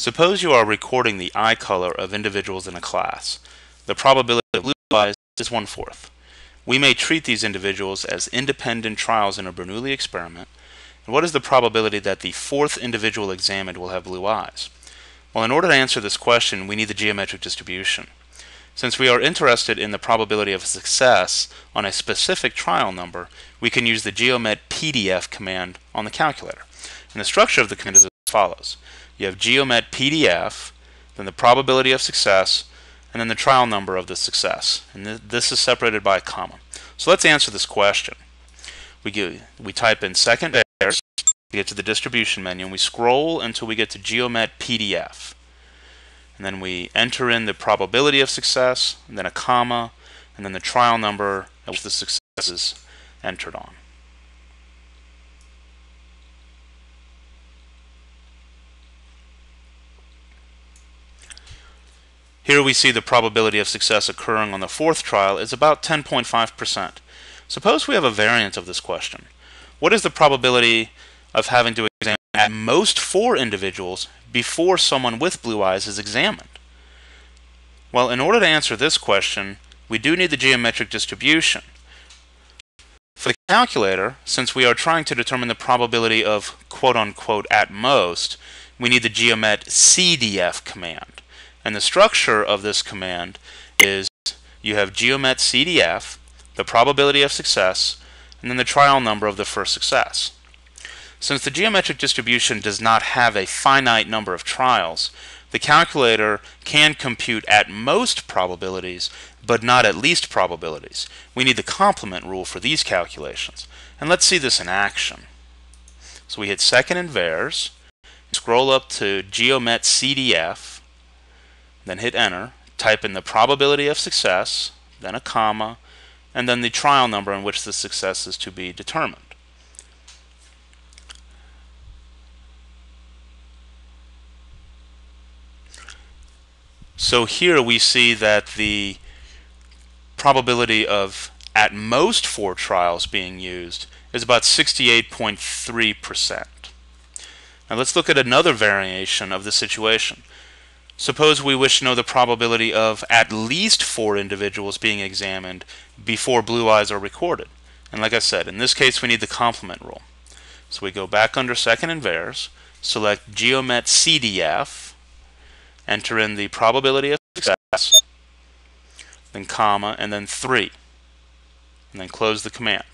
Suppose you are recording the eye color of individuals in a class. The probability of blue eyes is one-fourth. We may treat these individuals as independent trials in a Bernoulli experiment. And what is the probability that the fourth individual examined will have blue eyes? Well, in order to answer this question, we need the geometric distribution. Since we are interested in the probability of success on a specific trial number, we can use the geomet PDF command on the calculator. And the structure of the command is follows. You have geomet PDF, then the probability of success, and then the trial number of the success. And th this is separated by a comma. So let's answer this question. We, we type in second we get to the distribution menu, and we scroll until we get to geomet PDF. And then we enter in the probability of success, and then a comma, and then the trial number of the success is entered on. Here we see the probability of success occurring on the fourth trial is about 10.5%. Suppose we have a variant of this question. What is the probability of having to examine at most four individuals before someone with blue eyes is examined? Well, in order to answer this question, we do need the geometric distribution. For the calculator, since we are trying to determine the probability of quote-unquote at most, we need the geomet CDF command. And the structure of this command is you have geomet CDF, the probability of success, and then the trial number of the first success. Since the geometric distribution does not have a finite number of trials, the calculator can compute at most probabilities, but not at least probabilities. We need the complement rule for these calculations. And let's see this in action. So we hit second in VARS, scroll up to Geomet CDF, then hit enter, type in the probability of success, then a comma, and then the trial number in which the success is to be determined. So here we see that the probability of at most four trials being used is about 68.3%. Now let's look at another variation of the situation. Suppose we wish to know the probability of at least four individuals being examined before blue eyes are recorded. And like I said, in this case we need the complement rule. So we go back under second in VARS, select Geomet CDF, enter in the probability of success, then comma, and then 3. And then close the command.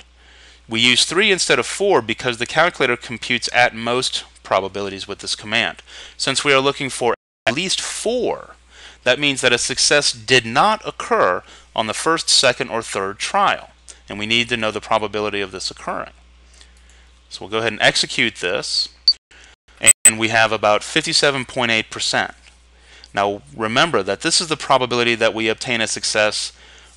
We use 3 instead of 4 because the calculator computes at most probabilities with this command. Since we are looking for at least four, that means that a success did not occur on the first, second, or third trial. And we need to know the probability of this occurring. So we'll go ahead and execute this. And we have about 57.8%. Now remember that this is the probability that we obtain a success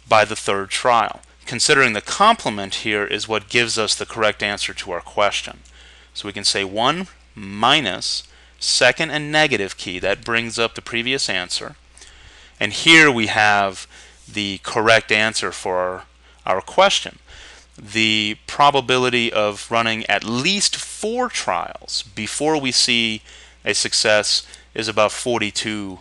by the third trial. Considering the complement here is what gives us the correct answer to our question. So we can say 1 minus second and negative key. That brings up the previous answer. And here we have the correct answer for our, our question. The probability of running at least four trials before we see a success is about 42%.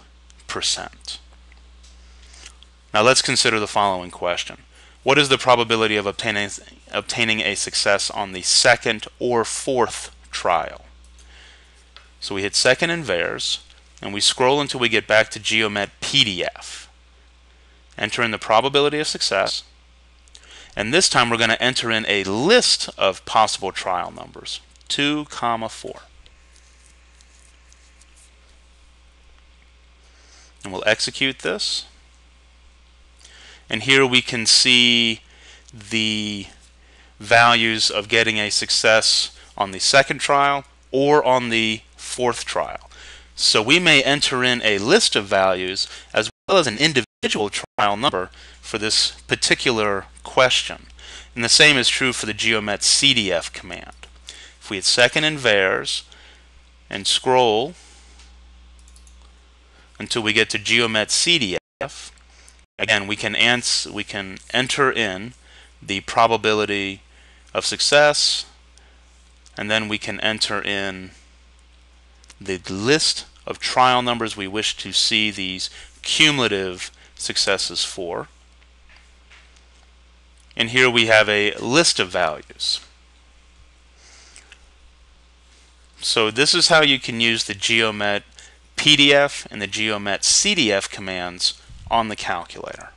Now let's consider the following question. What is the probability of obtaining, obtaining a success on the second or fourth trial? So we hit second in VARS, and we scroll until we get back to Geomet PDF. Enter in the probability of success, and this time we're going to enter in a list of possible trial numbers, 2 comma 4. And we'll execute this. And here we can see the values of getting a success on the second trial or on the fourth trial. So we may enter in a list of values as well as an individual trial number for this particular question. And the same is true for the geomet CDF command. If we hit second in VARS and scroll until we get to geomet CDF, again we can answer, we can enter in the probability of success and then we can enter in the list of trial numbers we wish to see these cumulative successes for. And here we have a list of values. So this is how you can use the Geomet PDF and the Geomet CDF commands on the calculator.